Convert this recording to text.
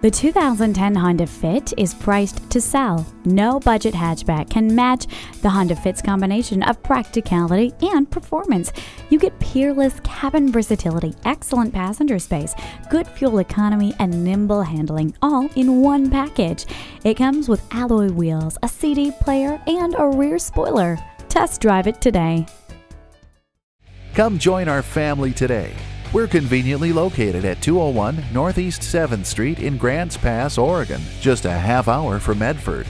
The 2010 Honda Fit is priced to sell. No budget hatchback can match the Honda Fit's combination of practicality and performance. You get peerless cabin versatility, excellent passenger space, good fuel economy, and nimble handling all in one package. It comes with alloy wheels, a CD player, and a rear spoiler. Test drive it today. Come join our family today. We're conveniently located at 201 Northeast 7th Street in Grants Pass, Oregon, just a half hour from Medford.